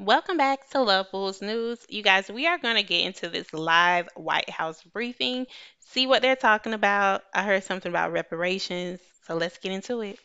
Welcome back to Love Bulls News. You guys, we are going to get into this live White House briefing, see what they're talking about. I heard something about reparations, so let's get into it.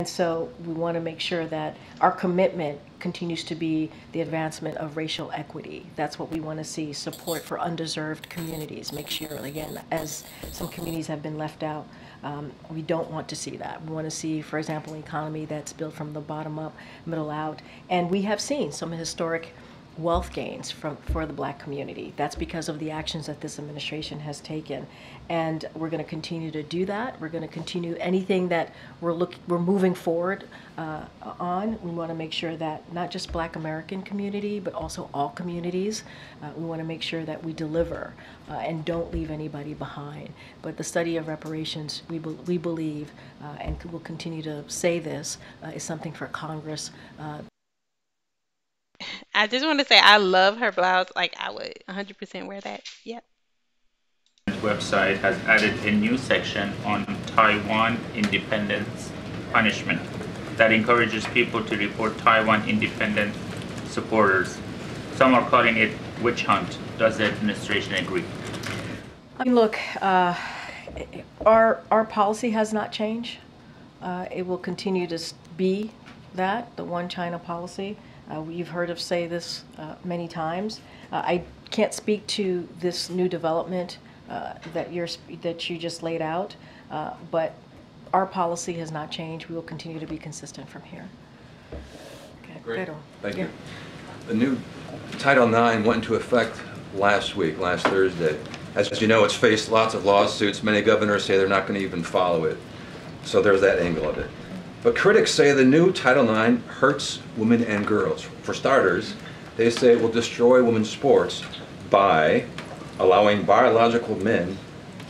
And so we want to make sure that our commitment continues to be the advancement of racial equity. That's what we want to see, support for undeserved communities. Make sure, again, as some communities have been left out, um, we don't want to see that. We want to see, for example, an economy that's built from the bottom up, middle out. And we have seen some historic wealth gains from, for the black community. That's because of the actions that this administration has taken. And we're going to continue to do that. We're going to continue anything that we're look, we're moving forward uh, on. We want to make sure that not just black American community, but also all communities, uh, we want to make sure that we deliver uh, and don't leave anybody behind. But the study of reparations, we, be, we believe, uh, and will continue to say this, uh, is something for Congress uh, I just want to say I love her blouse. Like I would 100% wear that. Yep. Website has added a new section on Taiwan independence punishment that encourages people to report Taiwan independent supporters. Some are calling it witch hunt. Does the administration agree? I mean, look, uh, our our policy has not changed. Uh, it will continue to be that the one China policy. Uh, we've heard of say this uh, many times. Uh, I can't speak to this new development uh, that you're that you just laid out, uh, but our policy has not changed. We will continue to be consistent from here. Okay, Great. Thank yeah. you. The new Title IX went into effect last week, last Thursday. As you know, it's faced lots of lawsuits. Many governors say they're not going to even follow it. So there's that angle of it. But critics say the new Title IX hurts women and girls. For starters, they say it will destroy women's sports by allowing biological men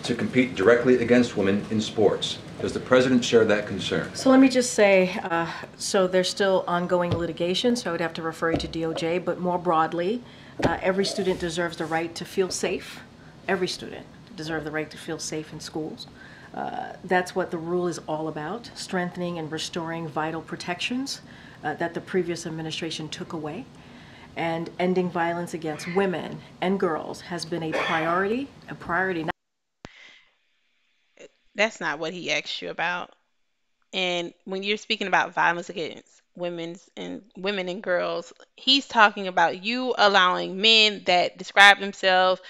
to compete directly against women in sports. Does the president share that concern? So let me just say, uh, so there's still ongoing litigation, so I would have to refer you to DOJ, but more broadly, uh, every student deserves the right to feel safe. Every student deserves the right to feel safe in schools. Uh, that's what the rule is all about, strengthening and restoring vital protections uh, that the previous administration took away. And ending violence against women and girls has been a priority, a priority. That's not what he asked you about. And when you're speaking about violence against women's and women and girls, he's talking about you allowing men that describe themselves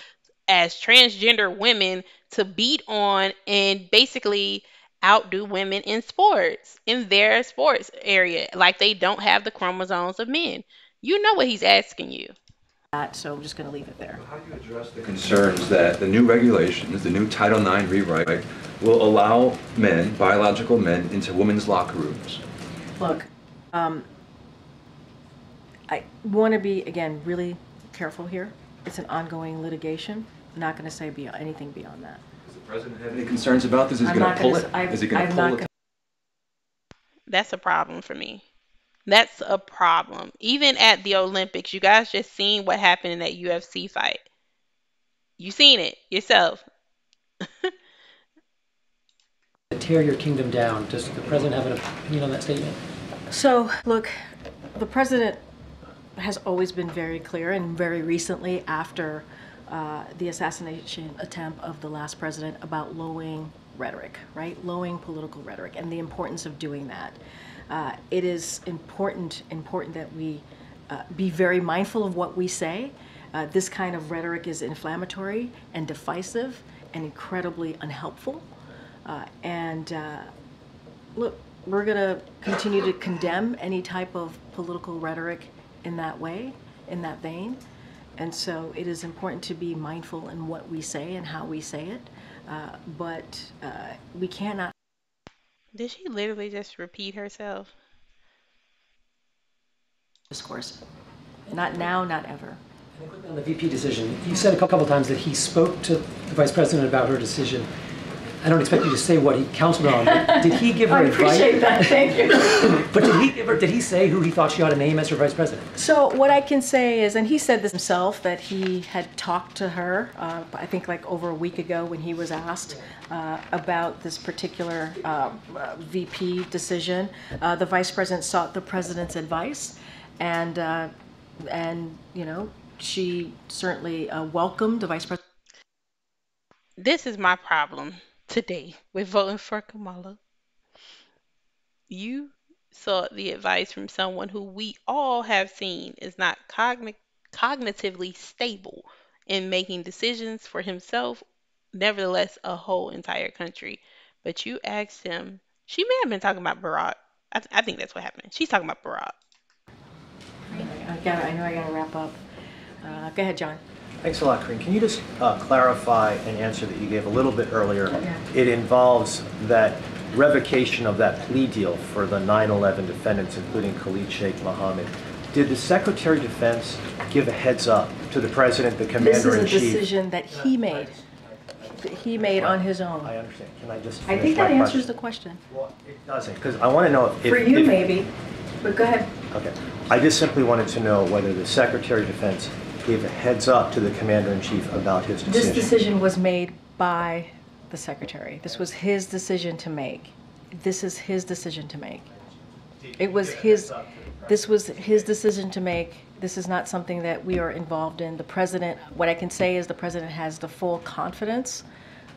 as transgender women to beat on and basically outdo women in sports in their sports area. Like they don't have the chromosomes of men. You know what he's asking you. So i'm just going to leave it there. How do you address the concerns that the new regulations the new title ix rewrite will allow men biological men into women's locker rooms? Look um, i want to be again really careful here. It's an ongoing litigation. I'm not going to say beyond, anything beyond that. Does the president have any concerns about this? Is he going to pull it? Is he going to pull it? That's a problem for me. That's a problem. Even at the Olympics, you guys just seen what happened in that UFC fight. You seen it yourself. tear your kingdom down. Does the president have an opinion on that statement? So, look, the president has always been very clear, and very recently after uh, the assassination attempt of the last president about lowering rhetoric, right? Lowering political rhetoric, and the importance of doing that. Uh, it is important important that we uh, be very mindful of what we say. Uh, this kind of rhetoric is inflammatory and divisive and incredibly unhelpful. Uh, and look, we're going to continue to condemn any type of political rhetoric in that way, in that vein. And so it is important to be mindful in what we say and how we say it. Uh, but uh, we cannot. Did she literally just repeat herself? Discourse. Not now, not ever. And quickly on the VP decision, you said a couple of times that he spoke to the vice president about her decision. I don't expect you to say what he counseled on, but did he give her I advice? appreciate that, thank you. But did he give her, did he say who he thought she ought to name as her vice president? So what I can say is, and he said this himself, that he had talked to her, uh, I think like over a week ago when he was asked uh, about this particular uh, uh, VP decision. Uh, The vice president sought the president's advice, and, uh, and, you know, she certainly uh, welcomed the vice president. This is my problem today with voting for Kamala. You sought the advice from someone who we all have seen is not cogni- cognitively stable in making decisions for himself, nevertheless, a whole entire country. But you asked him, she may have been talking about Barack. I, th- I think that's what happened. She's talking about Barack. I got, I know I gotta wrap up. Uh, Go ahead, John. Thanks a lot, Karine. Can you just uh, clarify an answer that you gave a little bit earlier? Yeah. It involves that revocation of that plea deal for the 9/11 defendants, including Khalid Sheikh Mohammed. Did the Secretary of Defense give a heads up to the President, the Commander-in-Chief? This is Commander a in Chief? decision that he made, that he made on his own. I understand. Can I just I think that answers question? the question. Well, it doesn't, because I want to know if. For if- you, if- maybe, but go ahead. Okay. I just simply wanted to know whether the Secretary of Defense gave a heads up to the Commander in Chief about his decision. This decision. decision was made by the secretary. This was his decision to make. This is his decision to make. It was his, this was his decision to make. This is not something that we are involved in. The president, what I can say is the president has the full confidence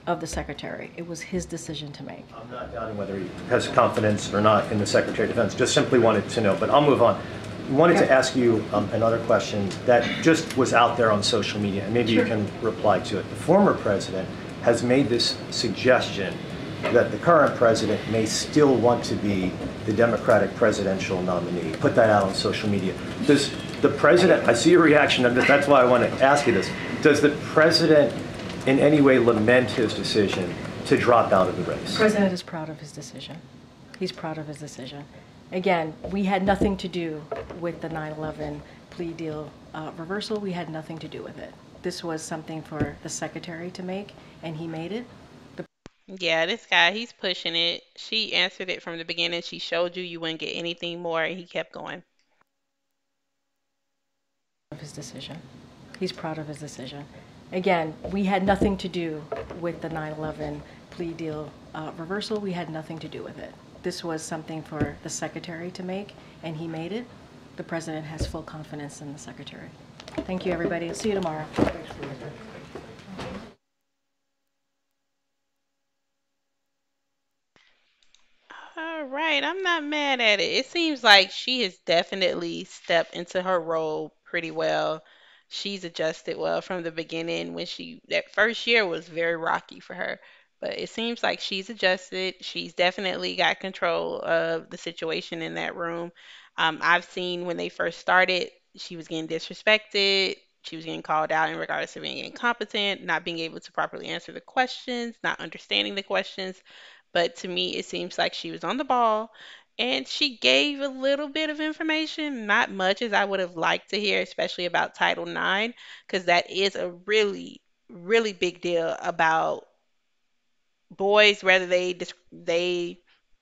of the secretary. It was his decision to make. I'm not doubting whether he has confidence or not in the Secretary of Defense, just simply wanted to know, but I'll move on. Wanted to ask you um, another question that just was out there on social media, and maybe you can reply to it. The former president has made this suggestion that the current president may still want to be the Democratic presidential nominee. Put that out on social media. Does the president, I see your reaction, and that's why I want to ask you this. Does the president in any way lament his decision to drop out of the race? The president is proud of his decision. He's proud of his decision. Again, we had nothing to do with the 9/11 plea deal uh, reversal. We had nothing to do with it. This was something for the secretary to make, and he made it. Yeah, this guy, he's pushing it. She answered it from the beginning. She showed you you wouldn't get anything more, and he kept going. Of his decision. He's proud of his decision. Again, we had nothing to do with the 9/11 plea deal uh, reversal. We had nothing to do with it. This was something for the secretary to make, and he made it. The president has full confidence in the secretary. Thank you, everybody. See you tomorrow. All right, I'm not mad at it. It seems like she has definitely stepped into her role pretty well. She's adjusted well from the beginning when she, that first year was very rocky for her. But it seems like she's adjusted. She's definitely got control of the situation in that room. Um, I've seen when they first started, she was getting disrespected. She was getting called out in regards to being incompetent, not being able to properly answer the questions, not understanding the questions. But to me, it seems like she was on the ball and she gave a little bit of information, not much as I would have liked to hear, especially about Title IX, because that is a really, really big deal about boys, whether they they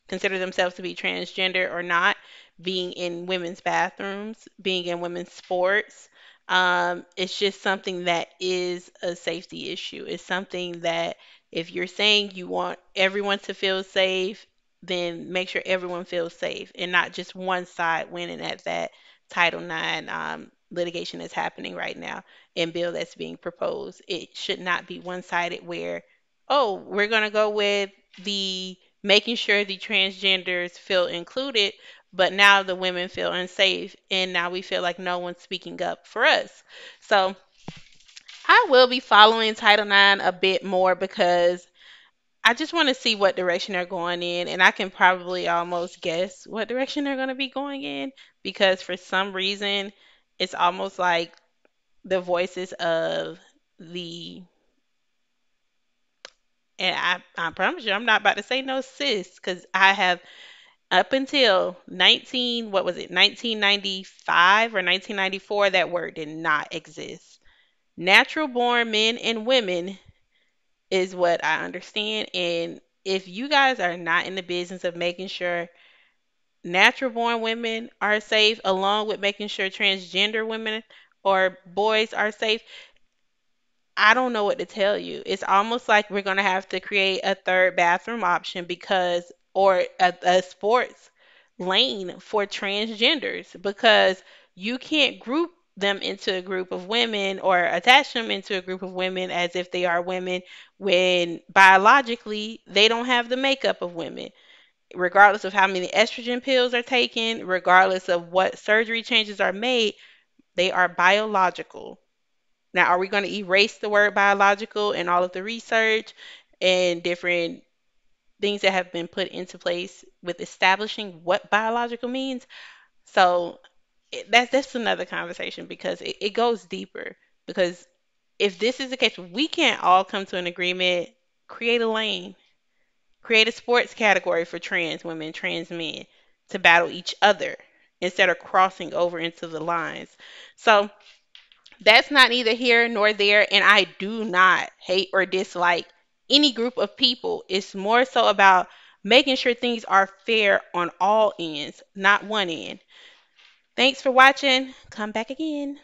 consider themselves to be transgender or not, being in women's bathrooms, being in women's sports. Um, it's just something that is a safety issue. It's something that if you're saying you want everyone to feel safe, then make sure everyone feels safe and not just one side winning at that Title IX um, litigation that's happening right now and bill that's being proposed. It should not be one-sided where oh, we're going to go with the making sure the transgenders feel included, but now the women feel unsafe, and now we feel like no one's speaking up for us. So I will be following Title IX a bit more because I just want to see what direction they're going in, and I can probably almost guess what direction they're going to be going in because for some reason it's almost like the voices of the and I, I promise you, I'm not about to say no cis, because I have up until 19, what was it, 1995 or 1994, that word did not exist. Natural born men and women is what I understand. And if you guys are not in the business of making sure natural born women are safe, along with making sure transgender women or boys are safe, I don't know what to tell you. It's almost like we're going to have to create a third bathroom option because, or a, a sports lane for transgenders because you can't group them into a group of women or attach them into a group of women as if they are women when biologically they don't have the makeup of women. Regardless of how many estrogen pills are taken, regardless of what surgery changes are made, they are biological. Now, are we going to erase the word biological and all of the research and different things that have been put into place with establishing what biological means? So that's that's another conversation because it, it goes deeper. Because if this is the case, we can't all come to an agreement, create a lane, create a sports category for trans women, trans men to battle each other instead of crossing over into the lines. So that's not neither here nor there, and I do not hate or dislike any group of people. It's more so about making sure things are fair on all ends, not one end. Thanks for watching. Come back again.